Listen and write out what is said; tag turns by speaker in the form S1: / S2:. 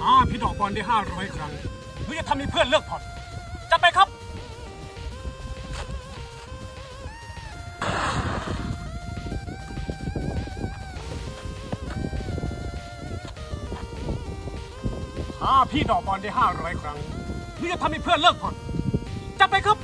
S1: หาพี่ดอกบอลได้ห้าร้อยครั้งหรือจะทำให้เพื่อนเลิกผ่อนจัดไปครับห้าพี่ดอกบอลได้ห้าร้อยครั้งหรือจะทำให้เพื่อนเลิกผ่อนจัดไปครับ